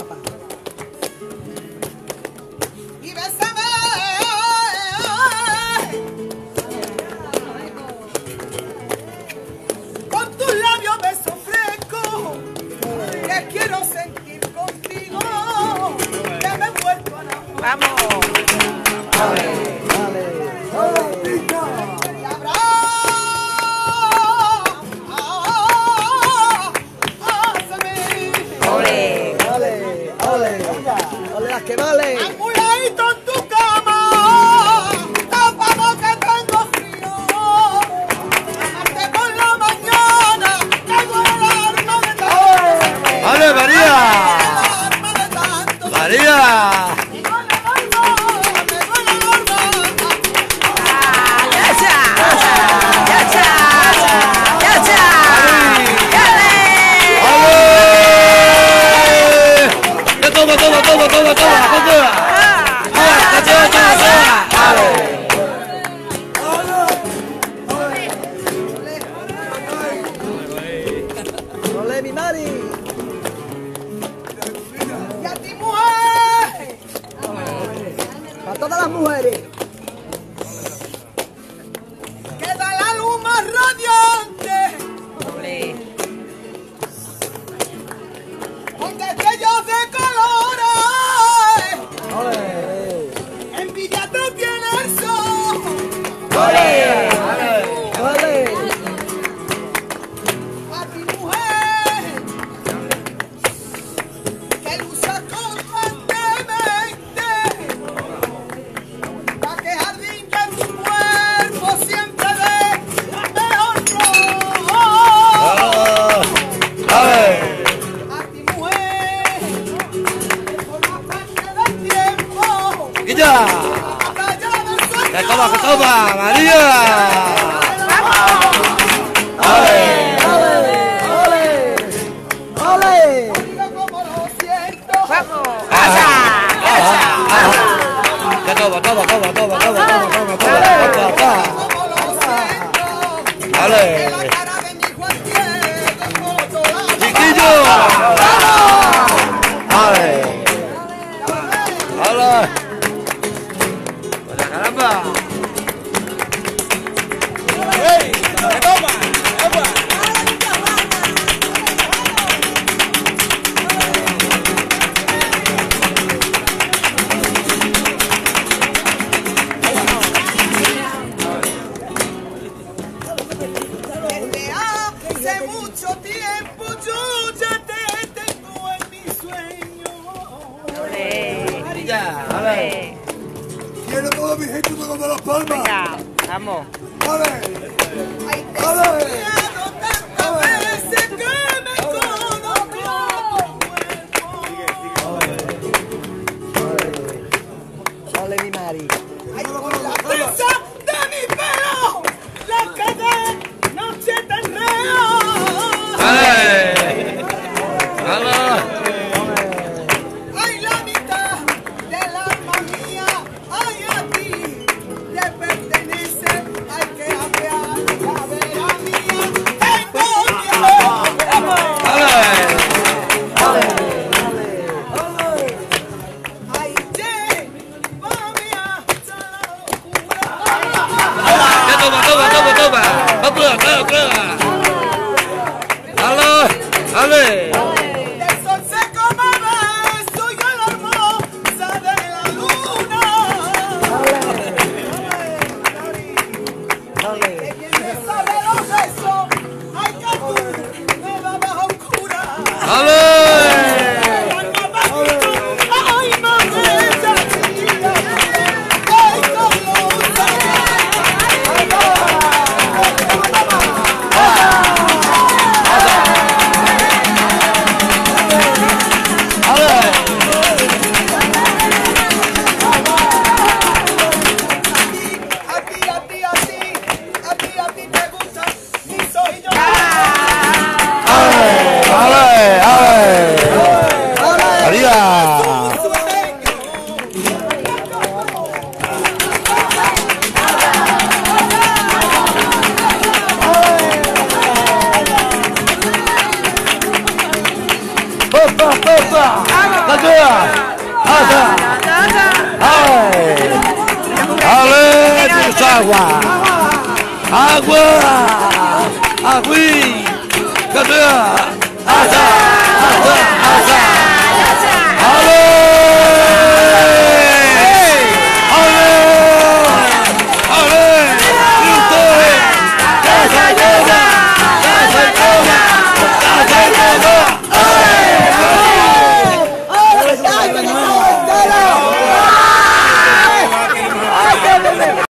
apa? Mari. Y a ti, mujer. A todas las mujeres. ¡Viva María! toma, toma, toma, toma, toma, toma, toma, toma, toma, toma, toma, Desde hace mucho tiempo yo ya te tengo en mi sueño. Olé. María, olé. Quiero toda mi gente tocando las palmas. Venga, vamos. aplauda, aplauda. Alô, alô. Asa! Alê, água! Água! Água! Cadê?